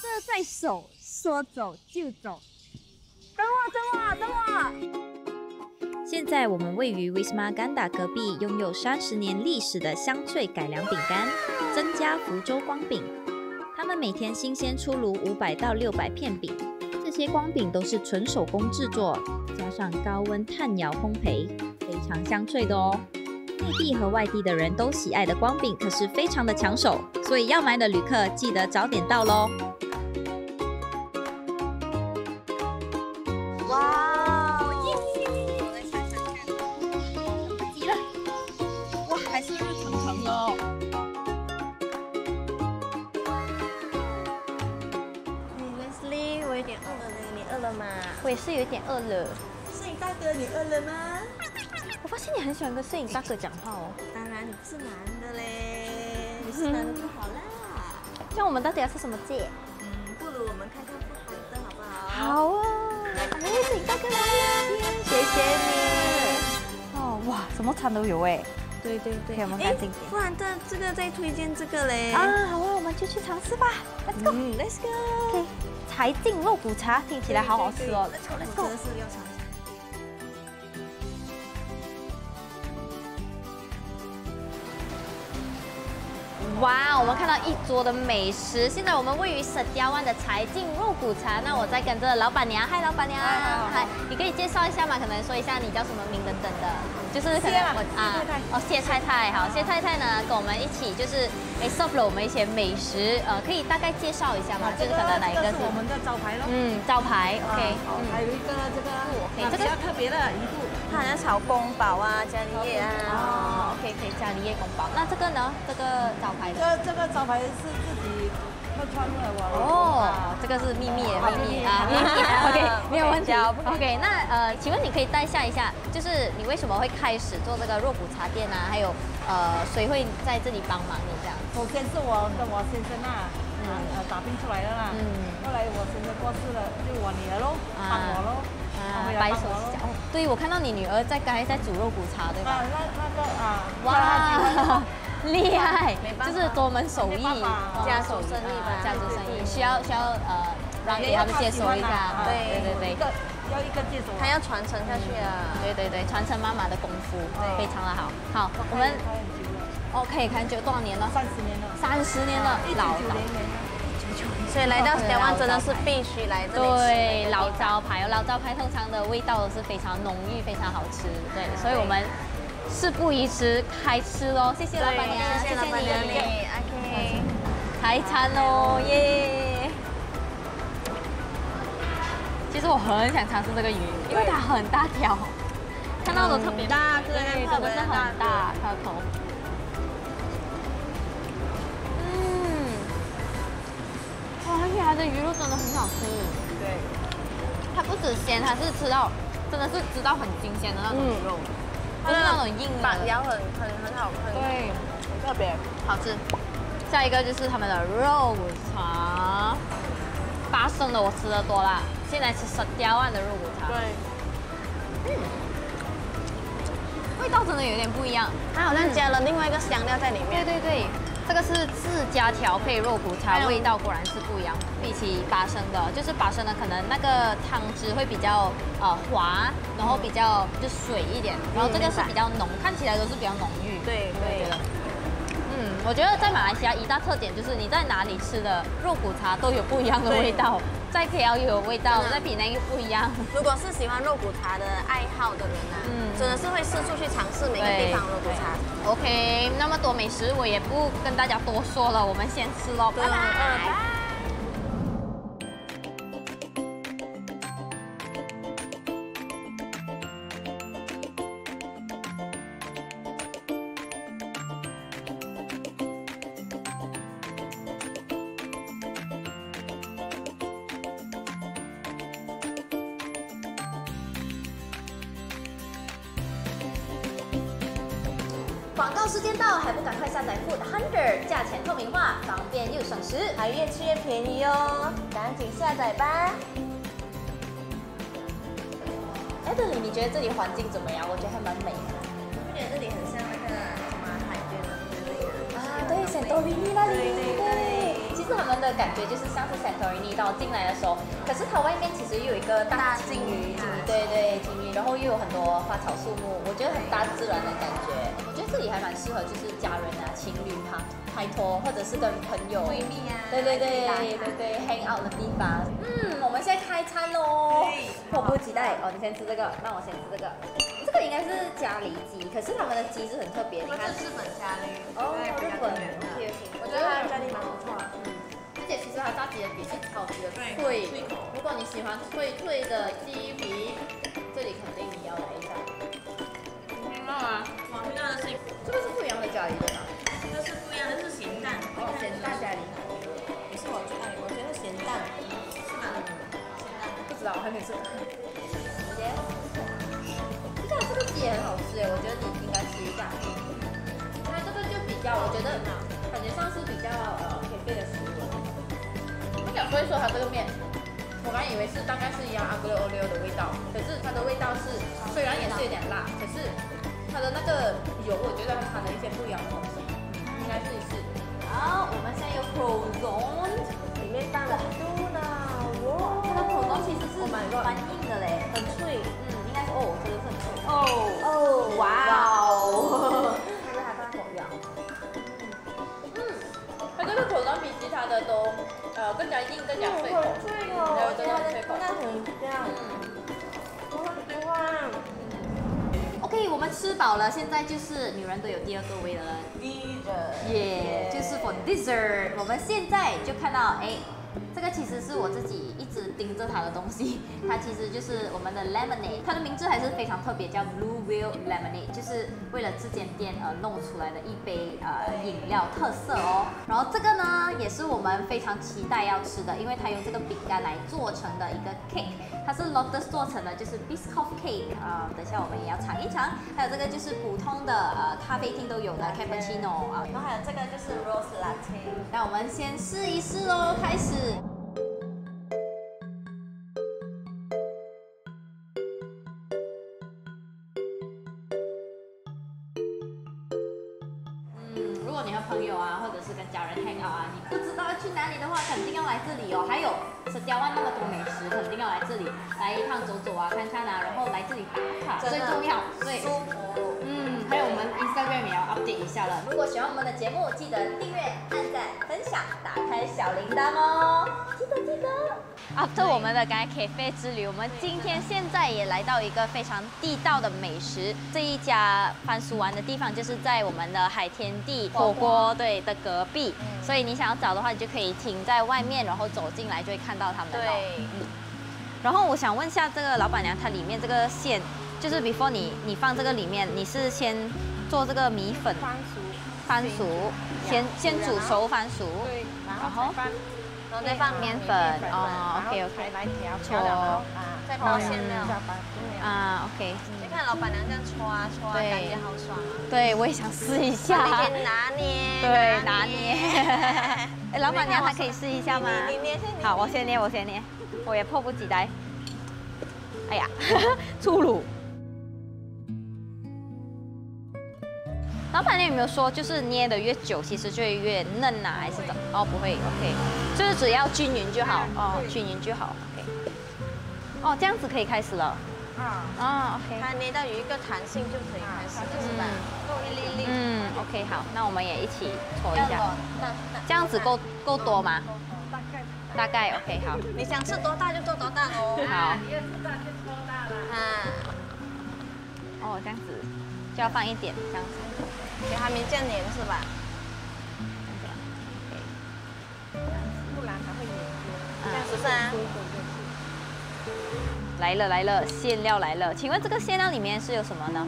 这在手，说走就走。等我，等我，等我。现在我们位于 Wisma Ganda 隔壁，拥有三十年历史的香脆改良饼干——增加福州光饼。他们每天新鲜出炉五百到六百片饼，这些光饼都是纯手工制作，加上高温炭窑烘焙，非常香脆的哦。内地和外地的人都喜爱的光饼，可是非常的抢手，所以要买的旅客记得早点到喽。了呢，你饿了吗？我也是有点饿了。摄影大哥，你饿了吗？我发现你很喜欢跟摄影大哥讲话哦。当然，你是男的嘞，你是男的就好啦。那我们到底要吃什么戒？嗯，不如我们看看不含的好不好？好啊。哎，摄影大哥来了，谢谢你。哦，哇，什么餐都有哎。对对对，我们赶紧点。不然这这个再推荐这个嘞。啊，好啊，我们就去尝试吧。Let's go。嗯，Let's go。柴静肉骨茶听起来好好吃哦。Let's go，Let's go。真的是要尝哇，我们看到一桌的美食。现在我们位于沈家湾的财进肉骨茶，那我在跟着老板娘，嗨，老板娘，嗨，你可以介绍一下吗？可能说一下你叫什么名等等的，就是可能我啊，哦，谢太太，好，谢太太呢跟我们一起就是哎 serve 了我们一些美食，呃，可以大概介绍一下吗？就是可能哪一个是我们的招牌咯。嗯，招牌，OK，好，还有一个这个，这个比较特别的一步，它好像炒宫保啊、家里叶啊。哦，OK，可以家里叶宫保。那这个呢？这个招牌这。这个招牌是自己客串的我。哦，这个是秘密，秘密啊，秘密，OK，没有问题。OK，那呃，请问你可以带下一下，就是你为什么会开始做这个肉骨茶店啊？还有呃，谁会在这里帮忙你这样？首先是我跟我先生啊，嗯呃打拼出来的啦。嗯后来我先生过世了，就我女儿喽，帮我喽，白手起家哦，对我看到你女儿在刚才在煮肉骨茶，对吧？啊，那那个啊，哇，厉害就是多门手艺家族生意吧啊家族生意需要需要呃让给他们接手一下，对对对对一。个要一个接手他。要传承下去啊。对对对，传承妈妈的功夫，对非常的好。好，我们哦可以看久多少年了？三十年了，三十年了，老了。所以来到台湾真的是必须来这里吃。对老招牌，老招牌通常的味道都是非常浓郁，非常好吃。对，所以我们事不宜迟，开吃喽！谢谢老板娘，谢谢老板娘你你，，OK。开餐喽，耶！其实我很想尝试这个鱼，因为它很大条，看到的特别大对，真的是很大颗头。它的鱼肉真的很好吃。对，它不止鲜，它是吃到真的是吃到很新鲜的那种鱼肉，它是那种硬的。板条很很很好，看对，很特别。好吃。下一个就是他们的肉骨茶，八升的我吃的多啦，现在吃十雕万的肉骨茶，对，味道真的有点不一样。它好像加了另外一个香料在里面对面。对对，这个是自家调配肉骨茶，味道果然是不一样。比起八升的，就是八升的可能那个汤汁会比较呃滑，然后比较就水一点，然后这个是比较浓，看起来都是比较浓郁。对对我觉得。嗯，我觉得在马来西亚一大特点就是你在哪里吃的肉骨茶都有不一样的味道，在 KL 又有味道，在比那个不一样。如果是喜欢肉骨茶的爱好的人啊，嗯真的是会四处去尝试每个地方的肉骨茶。OK，那么多美食我也不跟大家多说了，我们先吃喽，拜对拜。广告时间到，还不赶快下载 Food Hunter，价钱透明化，方便又省时。还越吃越便宜哦，赶紧下载吧。Adeline，你觉得这里环境怎么样？我觉得还蛮美的。你不觉得这里很像那个什么海边的之类的？啊，哦，里尼那，里对，对。其实他们的感觉就是像是 Santorini 到进来的时候，可是它外面其实又有一个大金鱼，金鱼，对对，金鱼，然后又有很多花草树木，我觉得很大自然的感觉。这里还蛮适合就是家人啊、情侣哈拍拖，或者是跟朋友、闺蜜啊，对对对对对 hang out 的地方。嗯，我们现在开餐喽，迫不及待哦！你先吃这个，那我先吃这个。这个应该是咖喱鸡，可是他们的鸡是很特别，你看。日本咖喱，哦，日本，OK OK，我觉得它的咖喱蛮不错。而且其实它炸鸡的皮是超级的脆，如果你喜欢脆脆的鸡皮，这里肯定你要来一下。听到吗？我听到的是，这个是不一样的咖喱对吧？这是不一样的，是咸蛋，哦，咸蛋咖喱，也是我最爱，我觉得咸蛋，是吧？不知道，我还没吃。直接，这个这个鸡也很好吃哎，我觉得你应该吃一下。它这个就比较，我觉得感觉上是比较呃偏贵的食物。我想说一说它这个面，我刚以为是大概是一样阿格罗欧利欧的味道，可是它的味道是虽然也是有点辣，可是它的那个油，我觉得它掺了一些不一样的东西，应该试一试。好，我们现在有 croissant，里面放了猪呢，哇，它的 croissant 其实是 Oh 蛮硬的嘞，很脆，嗯，应该是哦，真的是很脆。哦。哦，哇，OK，我们吃饱了，现在就是女人都有第二个胃了。第着，耶就是 for dessert。我们现在就看到，哎，这个其实是我自己盯着它的东西，它其实就是我们的 lemonade，它的名字还是非常特别，叫 Blue Whale Lemonade，就是为了这间店而弄出来的一杯呃饮料特色哦。然后这个呢，也是我们非常期待要吃的，因为它用这个饼干来做成的一个 cake，它是 Lotus 做成的，就是 Biscoff cake 啊、等一下我们也要尝一尝。还有这个就是普通的呃咖啡厅都有的 cappuccino 啊、然后还有这个就是 rose latte，那我们先试一试喽，开始。你和朋友啊，或者是跟家人 hang out 啊，你不知道要去哪里的话，肯定要来这里哦。还有石雕湾那么多美食，肯定要来这里来一趟走走啊，看看啊，然后来这里打卡最重要。对，舒服。嗯，还有我们 Instagram 也要 update 一下了。如果喜欢我们的节目，记得订阅、按赞、分享、打开小铃铛哦，记得记得。After 我们的刚才 cafe 之旅，我们今天现在也来到一个非常地道的美食。这一家番薯丸的地方就是在我们的海天地火锅对的隔壁，所以你想要找的话，你就可以停在外面，然后走进来就会看到他们的。对。嗯。然后我想问一下这个老板娘，它里面这个馅，就是 before 你你放这个里面，你是先做这个米粉？番薯，番薯，先先煮熟番薯，对，然然后然后再放面粉。哦，OK，OK。来调搓调然后啊，再包馅料，啊，啊，OK，你看老板娘这样搓啊搓啊，感觉好爽啊。对我也想试一下，你可以拿捏，对，拿捏。哎，老板娘还可以试一下吗？你你捏先捏。好，我先捏，我先捏，我也迫不及待。哎呀，粗鲁。老板娘有没有说，就是捏的越久，其实就会越嫩呐、还是怎么？哦，不会，OK，就是只要均匀就好，哦，均匀就好，OK。哦，这样子可以开始了。啊，啊，OK。它捏到有一个弹性就可以开始了，是吧？弄一粒粒，嗯，OK，好，那我们也一起搓一下，这样子够够多吗？大概。大概 OK，好，你想吃多大就做多大喽。好，越吃大就搓大了。啊，哦，这样子就要放一点，这样子，给它没见黏是吧？不然它会这样是不是啊？来了来了，馅料来了，请问这个馅料里面是有什么呢？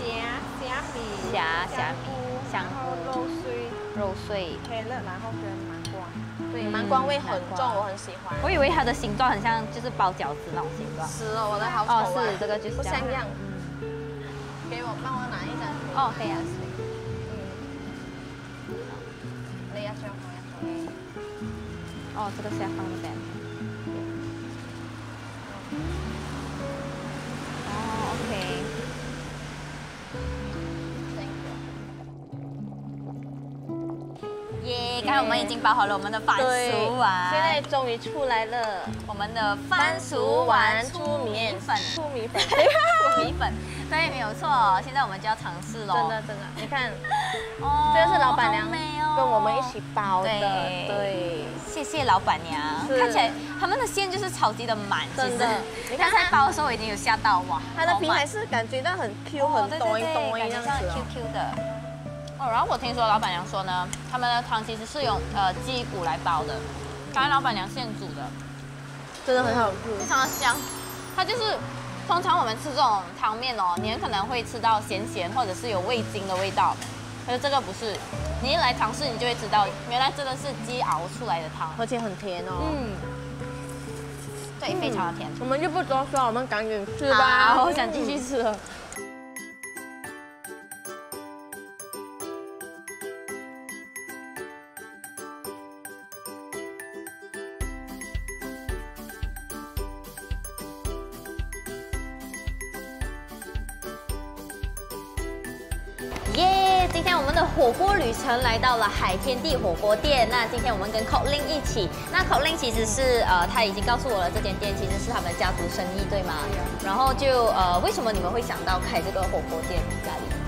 虾虾米、虾虾米香然后肉碎、肉碎，carrot，然后跟芒瓜。对，嗯芒瓜味很重，我很喜欢。我以为它的形状很像就是包饺子那种形状。是哦，我的好丑哦，啊。是这个就是不像样。给我帮我拿一张图。哦，可以啊。你要装，我一张。哦，这个下方那边。我们已经包好了我们的番薯丸，现在终于出来了，我们的番薯丸粗米粉，粗米粉，粗米粉，对，没有错。现在我们就要尝试喽。真的真的，你看，哦这个是老板娘跟我们一起包的，对。对，谢谢老板娘，看起来他们的馅就是超级的满，真的。你看在包的时候我已经有吓到哇，它的皮还是感觉到很 Q 哦很多感觉像一样子哦。QQ 的。哦，然后我听说老板娘说呢，他们的汤其实是用呃鸡骨来煲的，刚才老板娘现煮的，真的很好吃非。常的香。它就是通常我们吃这种汤面哦，你很可能会吃到咸咸或者是有味精的味道，可是这个不是，你一来尝试你就会知道，原来真的是鸡熬出来的汤。而且很甜哦。嗯，对，非常的甜。我们就不多说，我们赶紧吃吧。好，我想继续吃了。天我们的火锅旅程来到了海天地火锅店。那今天我们跟口令一起，那口令其实是呃，他已经告诉我了，这间店其实是他们家族生意，对吗？然后就呃，为什么你们会想到开这个火锅店家里？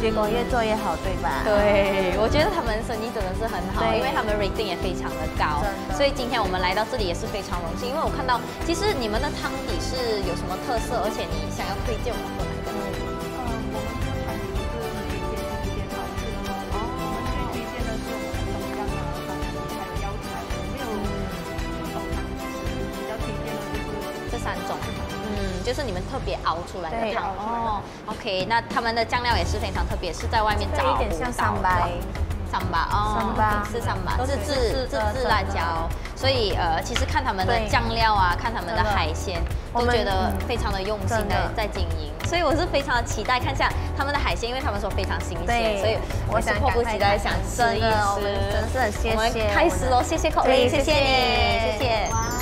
结果越做越好，对吧？对，我觉得他们生意真的是很好，因为他们 rating 也非常的高所以今天我们来到这里也是非常荣幸，因为我看到其实你们的汤底是有什么特色，而且你想要推荐我们就是你们特别熬出来的对汤哦。OK，那他们的酱料也是非常特别，是在外面找有点像三白，三把哦，三巴是三把，都是自制自自制制辣椒，所以呃，其实看他们的对。酱料啊，看他们的海鲜，我都觉得嗯。非常的用心的的。在经营，所以我是非常的期待看一下他们的海鲜，因为他们说非常新鲜，所以我是迫不及待地想吃一真的我吃们。真的是很谢谢我们开始喽，谢谢口令，对谢。谢你，谢谢。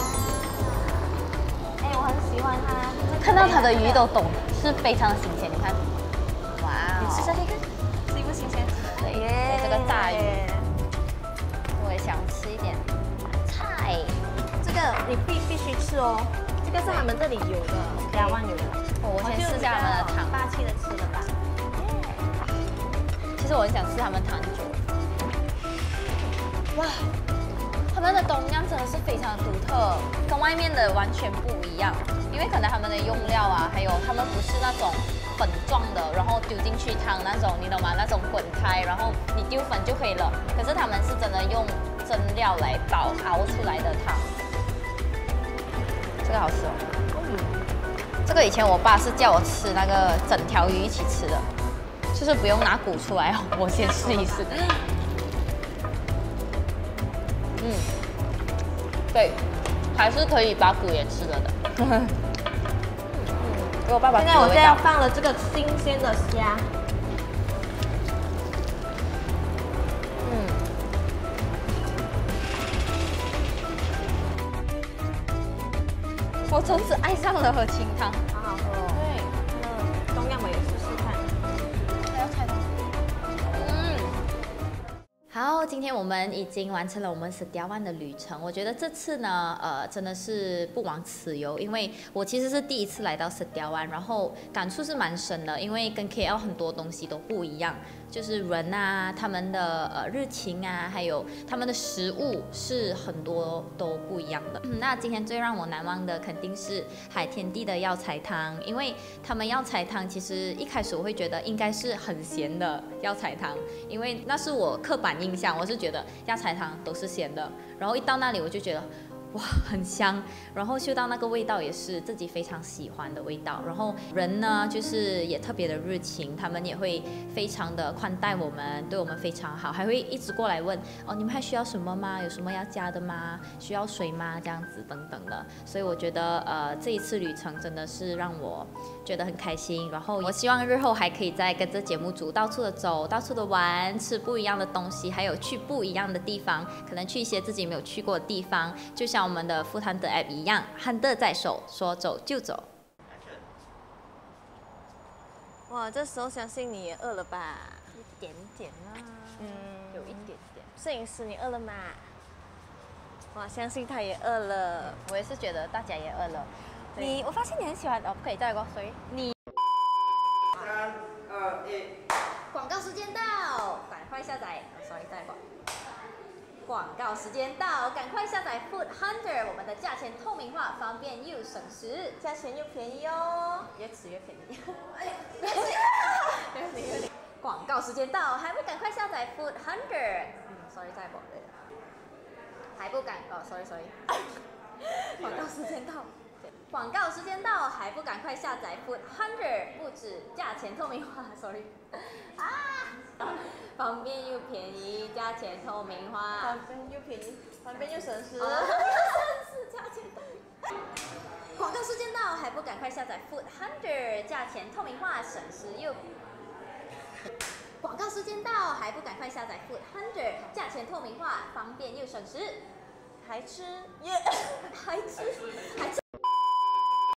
看到它的鱼都懂，是非常新鲜，你看，哇哦，你吃下去看，新不新鲜？对，耶这个炸鱼，我也想吃一点菜。这个你必必须吃哦，这个是他们这里有的，台湾有的。我先试下他们的糖。霸气的吃了吧？其实我很想吃他们糖酒。哇，他们的东酿真的是非常独特，跟外面的完全不一样。因为可能他们的用料啊，还有他们不是那种粉状的，然后丢进去汤那种，你懂吗？那种滚开，然后你丢粉就可以了。可是他们是真的用真料来煲熬出来的汤。这个好吃哦。这个以前我爸是叫我吃那个整条鱼一起吃的，就是不用拿骨出来哦。我先试一试。嗯，对，还是可以把骨也吃了的。嗯，给我爸爸现在我现在。放了这个新鲜的虾，嗯，我从此爱上了喝清汤。今天我们已经完成了我们十雕湾的旅程。我觉得这次呢，呃，真的是不枉此游，因为我其实是第一次来到十雕湾，然后感触是蛮深的，因为跟 KL 很多东西都不一样，就是人啊，他们的呃热情啊，还有他们的食物是很多都不一样的。那今天最让我难忘的肯定是海天地的药材汤，因为他们药材汤其实一开始我会觉得应该是很咸的药材汤，因为那是我刻板印象，我是觉得药材汤都是咸的，然后一到那里我就觉得。哇，很香，然后嗅到那个味道也是自己非常喜欢的味道。然后人呢，就是也特别的热情，他们也会非常的宽待我们，对我们非常好，还会一直过来问哦，你们还需要什么吗？有什么要加的吗？需要水吗？这样子等等的。所以我觉得呃，这一次旅程真的是让我觉得很开心。然后我希望日后还可以再跟着节目组到处的走，到处的玩，吃不一样的东西，还有去不一样的地方，可能去一些自己没有去过的地方。就像我们的 Food Hunter App 一样，Hunter 在手，说走就走。哇，这时候相信你也饿了吧？一点点啦，嗯，有一点点。摄影师，你饿了吗？哇，相信他也饿了。我也是觉得大家也饿了。你，我发现你很喜欢哦，不可以再过所以。你三二一。广告时间到，赶快下载。哦，sorry，再过。广告时间到，赶快下载 Food Hunter，我们的价钱透明化，方便又省时，价钱又便宜哦。越吃越便宜。哎，越吃越便宜。广告时间到，还不赶快下载 Food Hunter？嗯，sorry，再过。还不敢哦，sorry sorry。广告时间到。广告时间到，还不赶快下载 Food Hunter？不止价钱透明化，sorry。啊，方便又便宜，价钱透明化。方便又便宜，方便又省时。啊是价钱透明。广告时间到，还不赶快下载 Food Hunter？价钱透明化，省时又。广告时间到，还不赶快下载 Food Hunter？价钱透明化，方便又省时。还吃耶，还吃还吃。